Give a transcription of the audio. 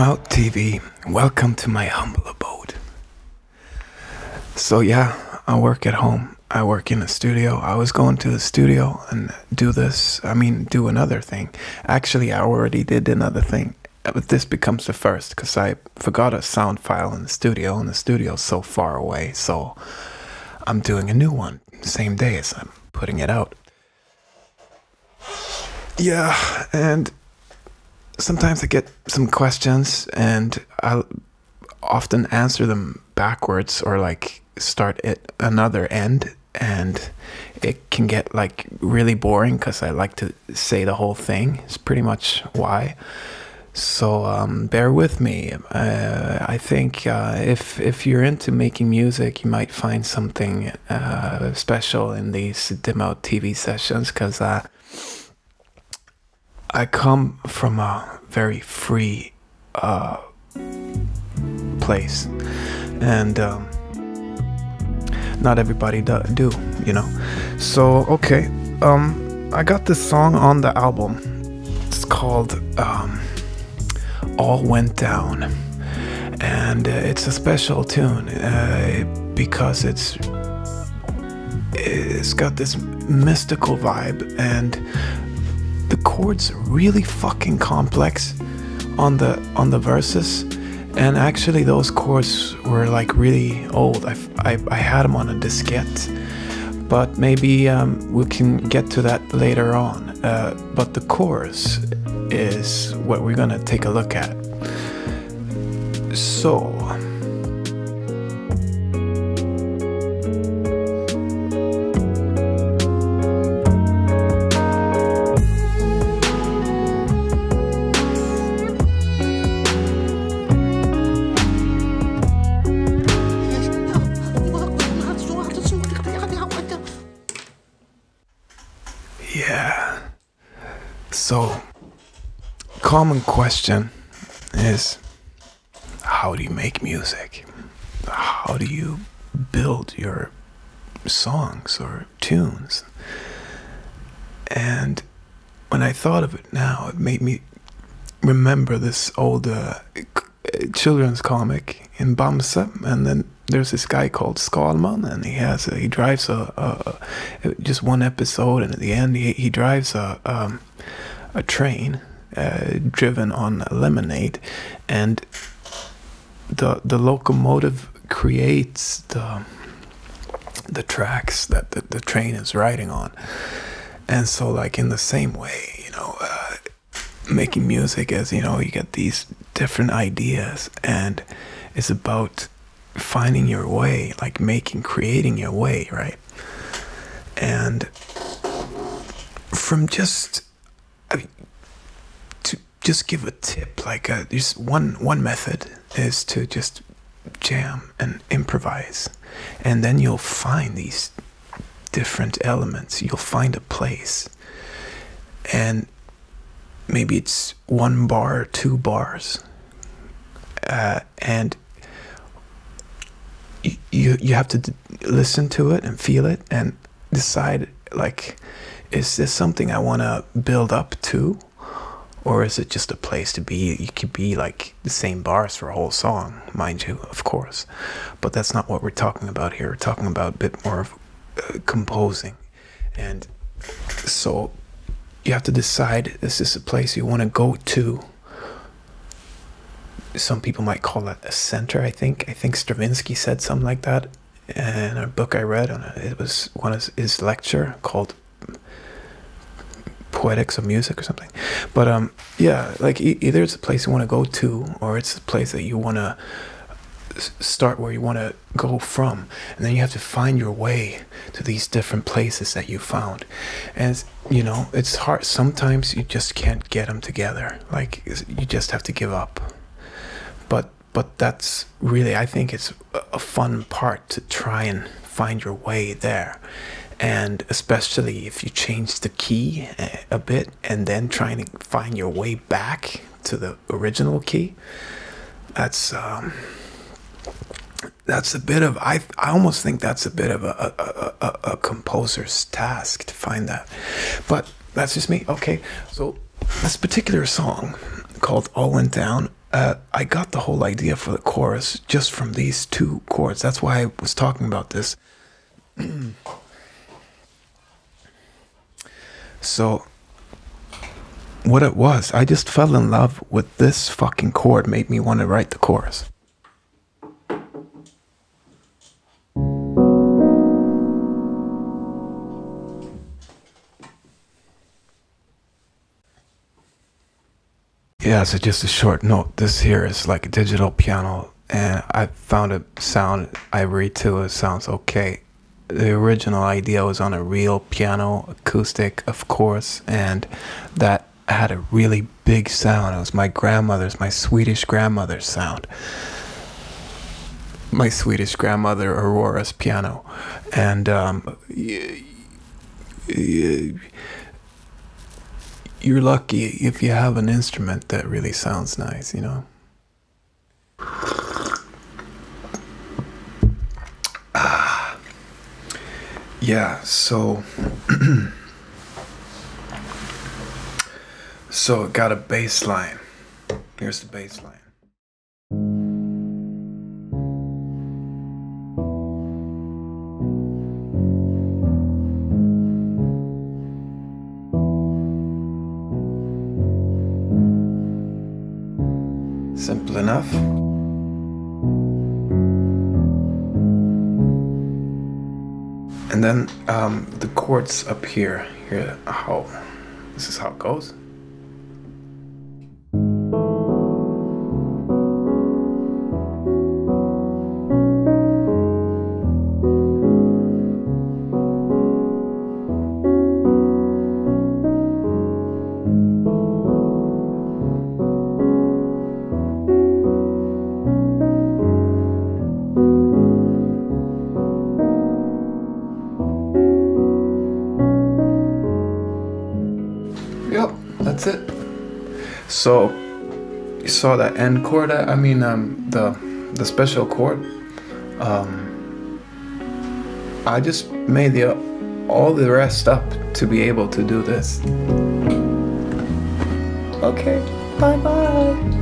Out TV, welcome to my humble abode. So, yeah, I work at home. I work in a studio. I was going to the studio and do this, I mean, do another thing. Actually, I already did another thing, uh, but this becomes the first because I forgot a sound file in the studio, and the studio's so far away. So, I'm doing a new one, same day as I'm putting it out. Yeah, and sometimes I get some questions and I often answer them backwards or like start at another end and it can get like really boring because I like to say the whole thing. It's pretty much why. So um, bear with me. Uh, I think uh, if if you're into making music, you might find something uh, special in these Dim Out TV sessions because uh, I come from a very free uh, place, and um, not everybody do, do, you know. So okay, um, I got this song on the album. It's called um, "All Went Down," and uh, it's a special tune uh, because it's it's got this mystical vibe and chords really fucking complex on the on the verses. And actually those chords were like really old. I, I, I had them on a diskette. But maybe um, we can get to that later on. Uh, but the chorus is what we're gonna take a look at. So common question is how do you make music? How do you build your songs or tunes? And when I thought of it now, it made me remember this old uh, children's comic in Bamse, and then there's this guy called Skalman, and he has a, he drives a, a, a just one episode, and at the end he he drives a um, a train uh, driven on lemonade, and the the locomotive creates the the tracks that the, the train is riding on, and so like in the same way, you know. Uh, making music as you know you get these different ideas and it's about finding your way like making creating your way right and from just just give a tip like uh there's one one method is to just jam and improvise. And then you'll find these different elements. You'll find a place. And maybe it's one bar, two bars, uh, and you you have to listen to it and feel it and decide like, is this something I want to build up to, or is it just a place to be? You could be like the same bars for a whole song, mind you, of course, but that's not what we're talking about here. We're talking about a bit more of uh, composing, and so you have to decide this is this a place you want to go to some people might call that a center i think i think stravinsky said something like that in a book i read on it was one of his lecture called poetics of music or something. But um yeah like e- either it's a place you want to go to or it's a place that you want to start where you want to go from. And then you have to find your way to these different places that you found. And you know it's hard sometimes you just can't get them together. Like you just have to give up. But but that's really i think it's a fun part to try and find your way there and especially if you change the key a bit and then trying to find your way back to the original key that's um that's a bit of I I almost think that's a bit of a a, a, a composer's task to find that, but that's just me. Okay, so this particular song called "All Went Down," uh, I got the whole idea for the chorus just from these two chords. That's why I was talking about this. so, what it was, I just fell in love with this fucking chord, made me want to write the chorus. Yeah, so just a short note. This here is like a digital piano, and I found a sound I read to it sounds okay. The original idea was on a real piano, acoustic, of course, and that had a really big sound. It was my grandmother's, my Swedish grandmother's sound. My Swedish grandmother Aurora's piano, and um, you're lucky if you have an instrument that really sounds nice, you know. Yeah, so so it got a bass line. Here's the bass line. And then um, the chords up here, here, how, this is how it goes. That's it. So you saw that end chord. I mean, um, the the special chord. Um, I just made the all the rest up to be able to do this. Okay, bye bye.